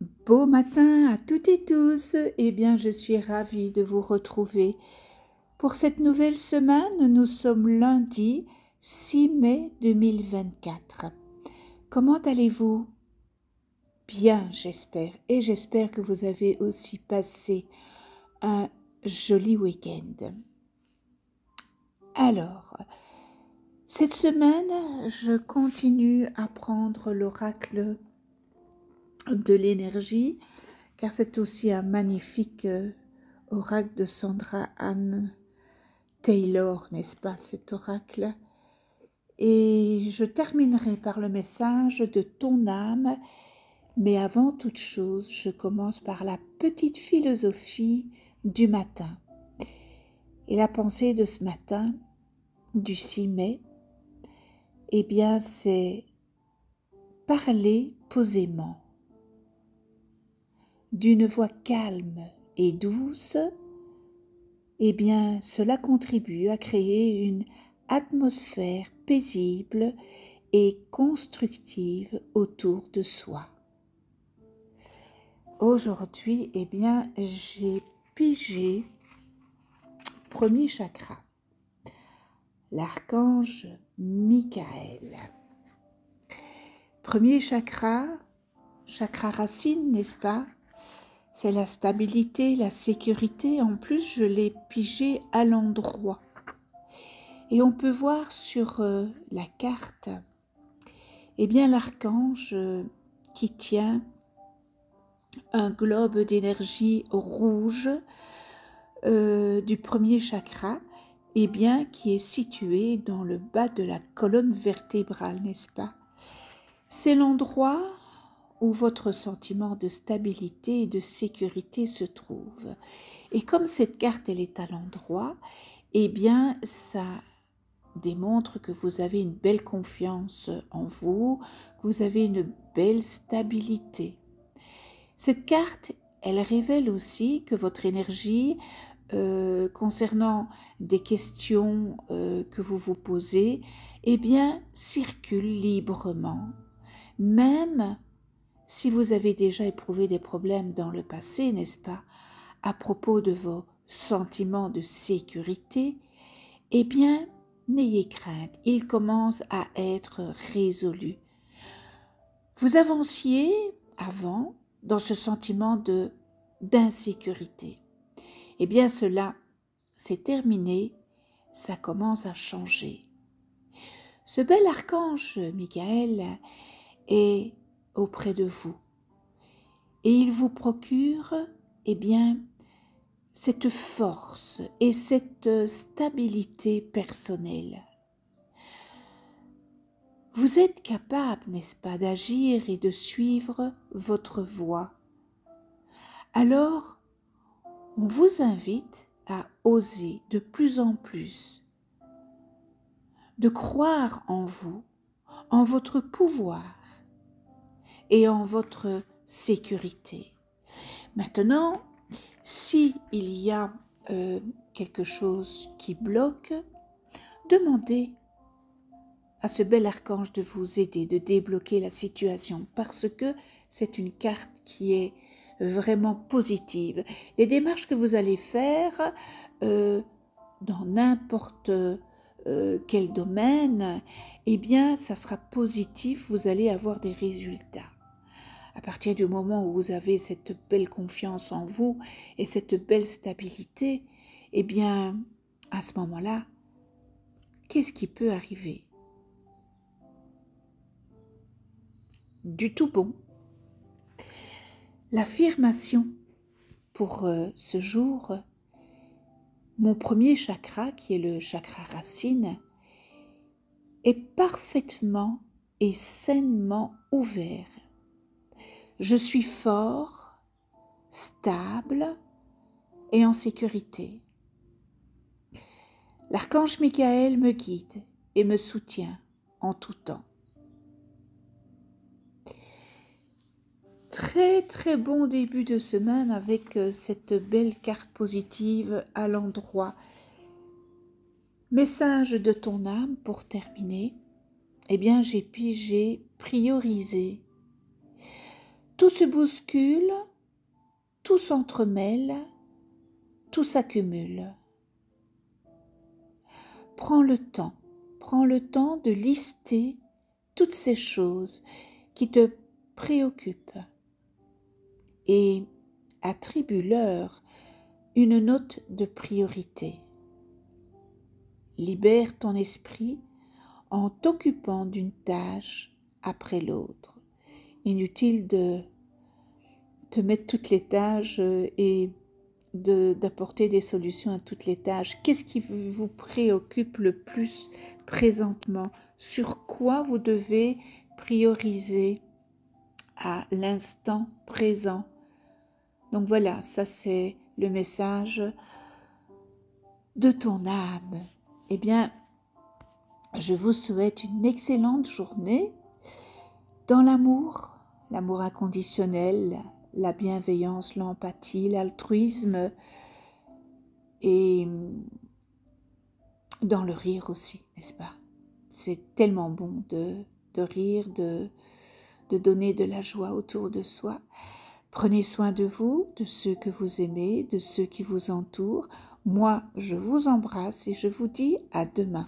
Beau matin à toutes et tous. Eh bien, je suis ravie de vous retrouver. Pour cette nouvelle semaine, nous sommes lundi 6 mai 2024. Comment allez-vous? Bien, j'espère. Et j'espère que vous avez aussi passé un joli week-end. Alors, cette semaine, je continue à prendre l'oracle de l'énergie, car c'est aussi un magnifique euh, oracle de Sandra Anne Taylor, n'est-ce pas, cet oracle? Et je terminerai par le message de ton âme, mais avant toute chose, je commence par la petite philosophie du matin. Et la pensée de ce matin, du 6 mai, eh bien, c'est parler posément d'une voix calme et douce, eh bien cela contribue à créer une atmosphère paisible et constructive autour de soi. Aujourd'hui, eh bien, j'ai pigé premier chakra, l'archange Michael. Premier chakra, chakra racine, n'est-ce pas? C'est la stabilité, la sécurité. En plus, je l'ai pigé à l'endroit. Et on peut voir sur euh, la carte, eh bien, l'archange euh, qui tient un globe d'énergie rouge euh, du premier chakra, eh bien, qui est situé dans le bas de la colonne vertébrale, n'est-ce pas? C'est l'endroit où votre sentiment de stabilité et de sécurité se trouve. Et comme cette carte, elle est à l'endroit, eh bien, ça démontre que vous avez une belle confiance en vous, que vous avez une belle stabilité. Cette carte, elle révèle aussi que votre énergie euh, concernant des questions euh, que vous vous posez, eh bien, circule librement, même si vous avez déjà éprouvé des problèmes dans le passé, n'est-ce pas, à propos de vos sentiments de sécurité, eh bien, n'ayez crainte, ils commencent à être résolus. Vous avanciez avant dans ce sentiment de d'insécurité. Eh bien, cela, c'est terminé, ça commence à changer. Ce bel archange, Michael, est auprès de vous. Et il vous procure, eh bien, cette force et cette stabilité personnelle. Vous êtes capable, n'est-ce pas, d'agir et de suivre votre voie. Alors, on vous invite à oser de plus en plus, de croire en vous, en votre pouvoir, et en votre sécurité. Maintenant, si il y a euh, quelque chose qui bloque, demandez à ce bel archange de vous aider, de débloquer la situation, parce que c'est une carte qui est vraiment positive. Les démarches que vous allez faire euh, dans n'importe euh, quel domaine, eh bien, ça sera positif, vous allez avoir des résultats à partir du moment où vous avez cette belle confiance en vous et cette belle stabilité, eh bien, à ce moment-là, qu'est-ce qui peut arriver? Du tout bon. L'affirmation pour euh, ce jour, mon premier chakra, qui est le chakra racine, est parfaitement et sainement ouvert je suis fort, stable et en sécurité. L'archange Michael me guide et me soutient en tout temps. Très très bon début de semaine avec euh, cette belle carte positive à l'endroit. Message de ton âme pour terminer. Eh bien, j'ai pigé prioriser Tout se bouscule, tout s'entremêle, tout s'accumule. Prends le temps, prends le temps de lister toutes ces choses qui te préoccupent et attribue-leur une note de priorité. Libère ton esprit en t'occupant d'une tâche après l'autre. Inutile de te mettre toutes les tâches et d'apporter des solutions à toutes les tâches. Qu'est-ce qui vous préoccupe le plus présentement? Sur quoi vous devez prioriser à l'instant présent? Donc voilà, ça c'est le message de ton âme. Eh bien, je vous souhaite une excellente journée dans l'amour, l'amour inconditionnel, la bienveillance, l'empathie, l'altruisme et dans le rire aussi, n'est-ce pas? C'est tellement bon de, rire, de donner de la joie autour de soi. Prenez soin de vous, de ceux que vous aimez, de ceux qui vous entourent. Moi, je vous embrasse et je vous dis à demain.